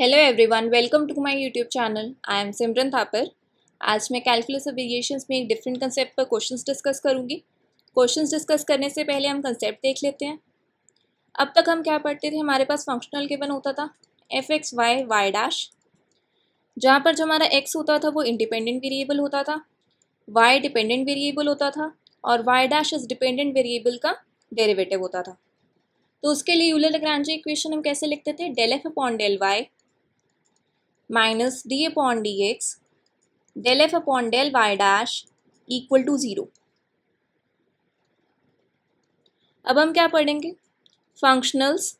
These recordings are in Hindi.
Hello everyone welcome to my YouTube channel I am Simran Thapar आज मैं कैलकुलस ऑफ़ वेरिएशंस में एक डिफरेंट कंसेप्ट पर क्वेश्चंस डिस्कस करूँगी। क्वेश्चंस डिस्कस करने से पहले हम कंसेप्ट देख लेते हैं। अब तक हम क्या पढ़ते थे? हमारे पास फंक्शनल गिवन होता था। F X Y Y dash जहाँ पर जो हमारा एक्स होता था, वो इंडिपेंडेंट वेरिएबल होता था। वाई डिपेंडेंट वेरिएबल होता था और वाई डैश इस डिपेंडेंट वेरिएबल का डेरिवेटिव होता था। तो उसके लिए यूलर लग्रांजे इक्वेशन हम कैसे लिखते थे? Del F upon del Y minus D upon D X del F upon del Y dash equal to zero अब हम क्या पढ़ेंगे? Functionals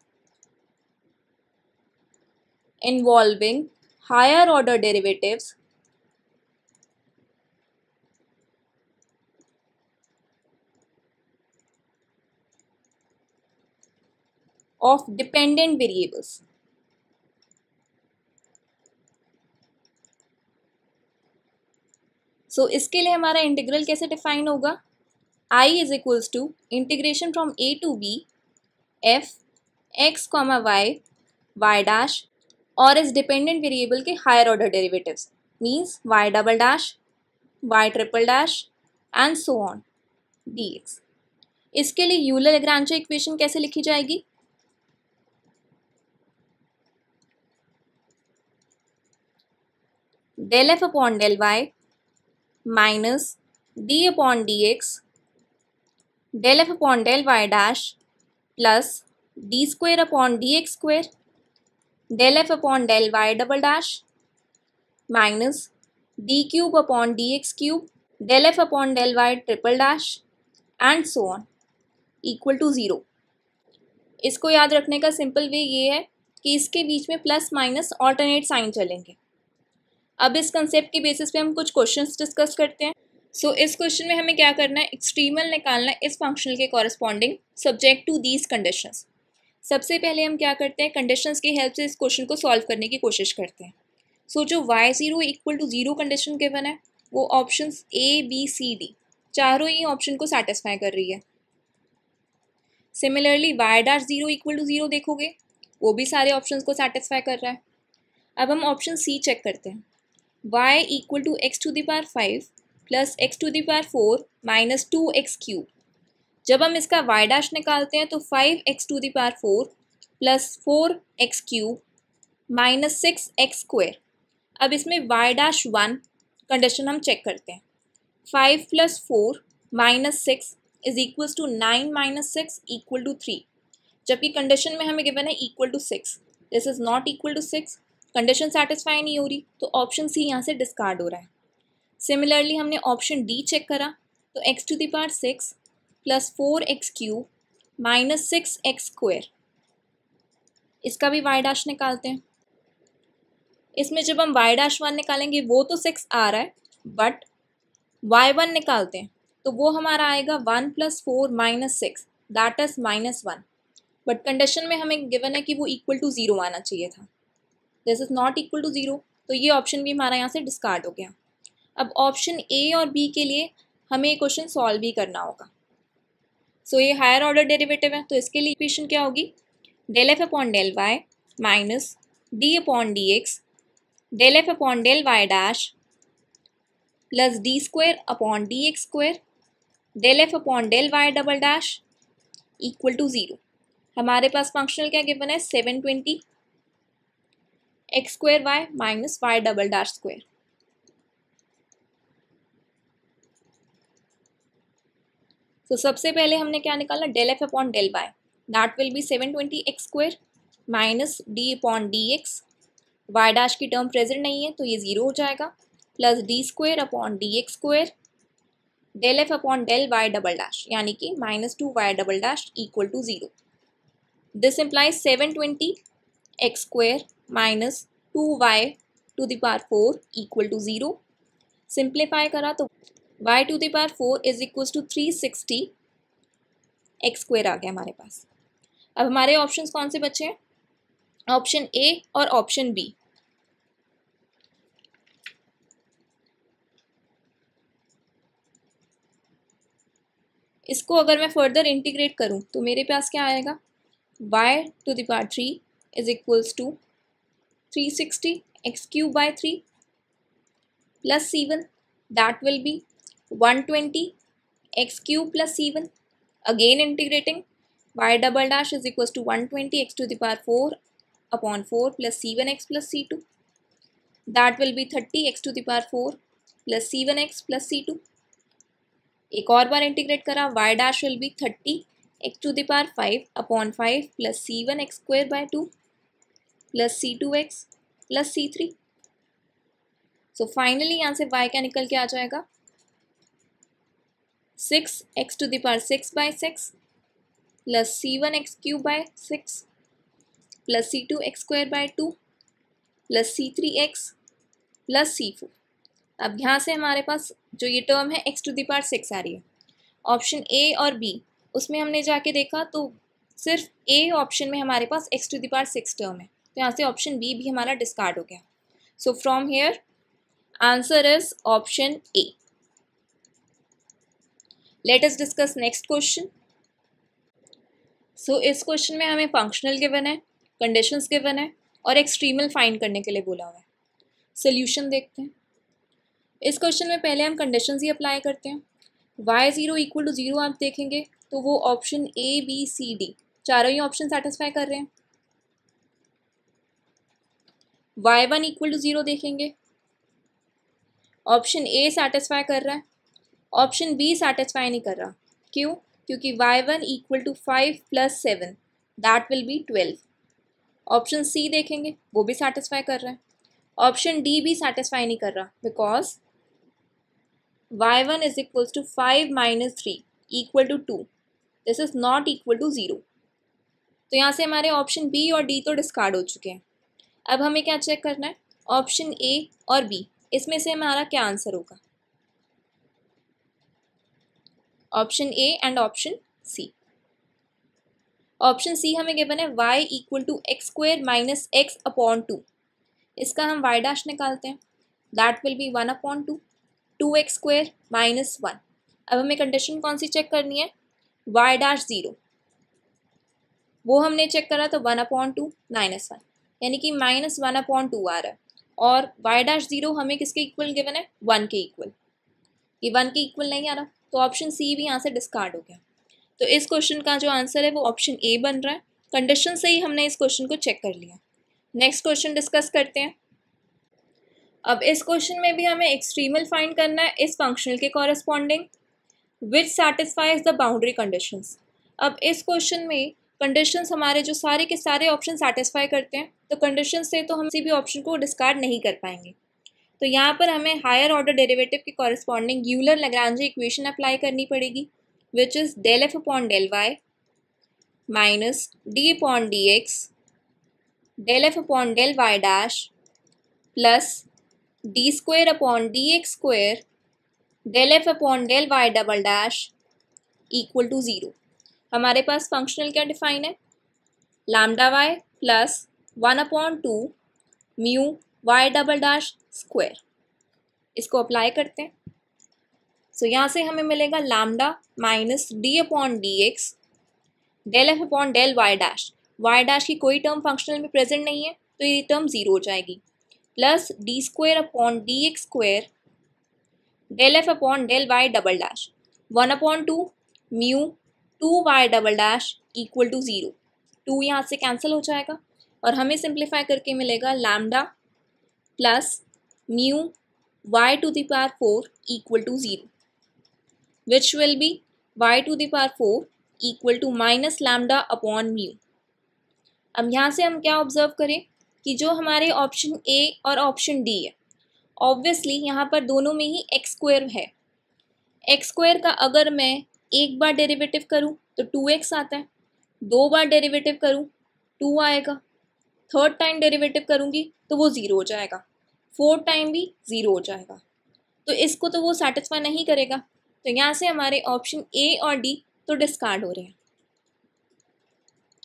involving higher order derivatives of dependent variables. So so, इसके लिए हमारा इंटीग्रल कैसे डिफाइन होगा? I is equals to integration from A to B F X comma Y Y dash और इस डिपेंडेंट वेरिएबल के higher order derivatives means Y double dash Y triple dash and so on D X इसके लिए यूलर लेग्रांजे इक्वेशन कैसे लिखी जाएगी? Del F upon del Y minus D upon D X del F upon del Y dash plus D square upon D X square del F upon del Y double dash minus D cube upon D X cube del F upon del Y triple dash and so on equal to zero इसको याद रखने का सिंपल वे ये है कि इसके बीच में प्लस माइनस ऑल्टरनेट साइन चलेंगे। अब इस कंसेप्ट के बेसिस पे हम कुछ क्वेश्चंस डिस्कस करते हैं। सो so, इस क्वेश्चन में हमें क्या करना है? एक्सट्रीमल निकालना इस फंक्शनल के corresponding subject to these condition सबसे पहले हम क्या करते हैं? कंडीशंस की हेल्प से इस क्वेश्चन को सॉल्व करने की कोशिश करते हैं। सो so, जो Y zero equal to zero condition given है। वो option A B C D चारों ही ऑप्शन को सेटिस्फाई कर रही है। Similarly Y dash zero equal to zero देखोगे वो भी सारे ऑप्शंस को सेटिस्फाई कर रहा है। अब हम ऑप्शन सी चेक करते हैं। Y equal to x the power five plus X to the power four minus two X cube जब हम इसका y डैश निकालते हैं तो five X to the power four plus four X cube minus six X square अब इसमें y डैश वन कंडीशन हम चेक करते हैं. Five plus four minus six is equals to nine minus six equal to three जबकि कंडीशन में हमें गिवन है equal to six this is not equal to six condition satisfy नहीं हो रही तो ऑप्शन सी यहाँ से डिस्कार्ड हो रहा है। सिमिलरली हमने ऑप्शन डी चेक करा तो X to the power six plus four X cube minus six X square इसका भी वाई डैश निकालते हैं। इसमें जब हम वाई डैश वन निकालेंगे, वो तो सिक्स आ रहा है बट वाई वन निकालते हैं तो वो हमारा आएगा one plus four minus six that is minus one but condition में हमें गिवन है कि वो इक्वल टू ज़ीरो आना चाहिए था। This is not equal to zero. तो ये ऑप्शन भी हमारा यहाँ से डिस्कार्ड हो गया। अब ऑप्शन ए और बी के लिए हमें क्वेश्चन सॉल्व भी करना होगा। सो so, ये हायर ऑर्डर डेरिवेटिव है तो इसके लिए इक्वेशन क्या होगी? Del F upon del Y minus D upon D X del F upon del Y dash plus D square upon D X square del F upon del Y double dash equal to zero हमारे पास फंक्शनल क्या गिवन है? Seven twenty X square Y minus Y double dash square. तो सबसे पहले हमने क्या निकाला del f upon del y. That will be seven twenty x square minus d upon d x. Y dash की टर्म प्रेजेंट नहीं है तो ये ज़ीरो हो जाएगा। Plus d square upon d x square. Del f upon del y double dash, यानी कि minus two y double dash equal to zero this implies seven twenty x square minus two y to the power four equal to zero simplify करा तो y to the power four is equal to three sixty x square आ गया हमारे पास. अब हमारे ऑप्शन कौन से बचे हैं? ऑप्शन ए और ऑप्शन बी इसको अगर मैं फर्दर इंटीग्रेट करूँ तो मेरे पास क्या आएगा? y two three is three is equals to 360 x cube by 3 plus c1 that will be 120 x cube plus c1 again integrating y double dash is equals to 120 x to the power 4 upon 4 plus c1 x plus c2 that will be 30 x to the power 4 plus c1 x plus c2 एक और बार इंटीग्रेट करा y dash will be 30 x to the power 5 upon 5 plus c1 x square by 2 plus c two x plus c three. So finally यहाँ से y क्या निकल के आ जाएगा? Six x to the power six by six plus c one x cube by six plus c two x square by two plus c three x plus c four अब यहाँ से हमारे पास जो ये टर्म है x to the power six आ रही है। ऑप्शन ए और बी उसमें हमने जाके देखा तो सिर्फ़ ए ऑप्शन में हमारे पास x to the power six term है। तो यहाँ से ऑप्शन बी भी हमारा डिस्कार्ड हो गया। So from here answer is option A let us discuss next question so इस क्वेश्चन में हमें फंक्शनल गिवन है कंडीशंस गिवन है और एक्सट्रीमल फाइंड करने के लिए बोला हुआ है। सोल्यूशन देखते हैं। इस क्वेश्चन में पहले हम कंडीशंस ही अप्लाई करते हैं। Y zero equal to zero आप देखेंगे तो वो option A B C D चारों ही ऑप्शन सेटिस्फाई कर रहे हैं। Y one equal to zero देखेंगे। ऑप्शन ए सेटिस्फाई कर रहा है। ऑप्शन बी सेटिस्फाई नहीं कर रहा। क्यों? क्योंकि y one equal to five plus seven that will be twelve option C देखेंगे, वो भी सेटिस्फाई कर रहा है। ऑप्शन डी भी सेटिस्फाई नहीं कर रहा because y one is equal to five minus three equal to two this is not equal to zero तो यहाँ से हमारे ऑप्शन बी और डी तो डिस्कार्ड हो चुके हैं। अब हमें क्या चेक करना है? ऑप्शन ए और बी इसमें से हमारा क्या आंसर होगा? Option A and option C option C हमें गिवन है? Y equal to x square minus x upon two इसका हम y डैश निकालते हैं. That will be one upon two two x square minus one अब हमें कंडीशन कौन सी चेक करनी है? वाई डैश ज़ीरो वो हमने चेक करा तो one upon two minus one यानी कि माइनस वन अपॉन टू आ रहा है। और वाई डैश ज़ीरो हमें किसके इक्वल गिवन है? वन के इक्वल ये वन के इक्वल नहीं आ रहा। तो ऑप्शन सी भी यहाँ से डिस्कार्ड हो गया। तो इस क्वेश्चन का जो आंसर है, वो ऑप्शन ए बन रहा है। कंडीशन से ही हमने इस क्वेश्चन को चेक कर लिया। नेक्स्ट क्वेश्चन डिस्कस करते हैं। अब इस क्वेश्चन में भी हमें एक्सट्रीमल फाइंड करना है, इस फंक्शनल के corresponding which satisfies the boundary conditions अब इस क्वेश्चन में कंडीशंस हमारे जो सारे के सारे ऑप्शन सेटिस्फाई करते हैं तो कंडीशन से तो हम किसी भी ऑप्शन को डिस्कार्ड नहीं कर पाएँगे। तो यहाँ पर हमें हायर ऑर्डर डेरिवेटिव के corresponding Euler Lagrange equation apply करनी पड़ेगी which is del f upon del y minus d upon d x del f upon del y dash plus d square upon d x square del f upon del y double dash equal to zero हमारे पास फंक्शनल क्या डिफाइन है? Lambda y plus one upon two mu y double dash square इसको अप्लाई करते हैं। सो so, यहाँ से हमें मिलेगा lambda minus d upon d x del f upon del y dash y dash की कोई टर्म फंक्शनल में प्रेजेंट नहीं है तो ये टर्म ज़ीरो हो जाएगी। Plus d square upon d x square del f upon del y double dash one upon two mu two y double dash equal to zero two यहाँ से कैंसिल हो जाएगा और हमें सिंप्लीफाई करके मिलेगा lambda plus mu y to power four equal to zero which will be y to power four equal to minus lambda upon mu अब यहाँ से हम क्या ऑब्ज़र्व करें कि जो हमारे ऑप्शन ए और ऑप्शन डी है ऑब्वियसली यहाँ पर दोनों में ही एक्स स्क्वेयर है। एक्स स्क्वेयर का अगर मैं एक बार डेरिवेटिव करूँ तो टू एक्स आता है। दो बार डेरिवेटिव करूँ टू आएगा। थर्ड टाइम डेरिवेटिव करूँगी तो वो ज़ीरो हो जाएगा। फोर्थ टाइम भी ज़ीरो हो जाएगा। तो इसको तो वो सेटिस्फाई नहीं करेगा। तो यहाँ से हमारे ऑप्शन ए और डी तो डिस्कार्ड हो रहे हैं।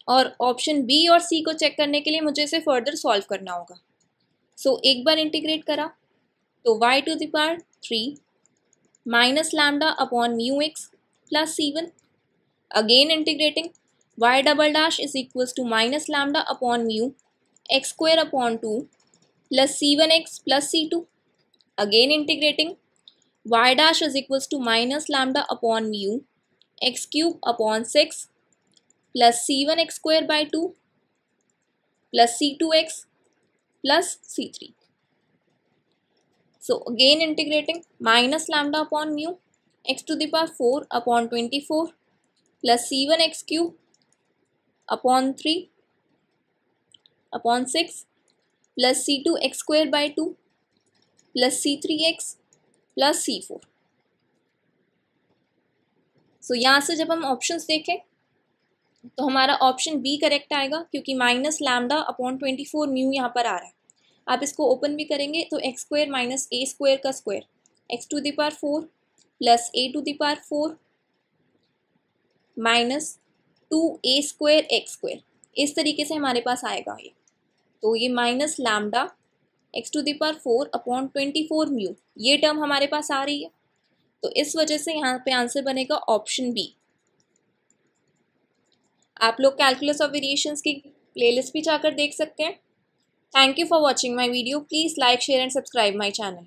और ऑप्शन बी और सी को चेक करने के लिए मुझे इसे फर्दर सॉल्व करना होगा। सो so, एक बार इंटीग्रेट करा तो y to the power three minus lambda upon mu x plus c1. Again integrating y double dash is equals to minus lambda upon mu x square upon 2 plus c1x plus c2. Again integrating y dash is equals to minus lambda upon mu x cube upon 6 plus c1x square by 2 plus c2x plus c3. So again integrating minus lambda upon mu x to the power 4 upon 24 plus c1 x cube upon 3 upon 6 plus c2 x square by 2 plus c3 x plus c4. So यहाँ से जब हम ऑप्शंस देखें तो हमारा ऑप्शन बी करेक्ट आएगा क्योंकि minus lambda upon twenty four mu यहाँ पर आ रहा है आप इसको ओपन भी करेंगे तो x square minus a square का square x to the power four plus a to the power four minus two a square x square इस तरीके से हमारे पास आएगा ये। तो ये minus lambda x to the power four upon twenty four mu ये टर्म हमारे पास आ रही है। तो इस वजह से यहाँ पे आंसर बनेगा ऑप्शन बी आप लोग कैलकुलस ऑफ़ वेरिएशंस की प्लेलिस्ट भी जाकर देख सकते हैं। Thank you for watching my video please like share and subscribe my channel.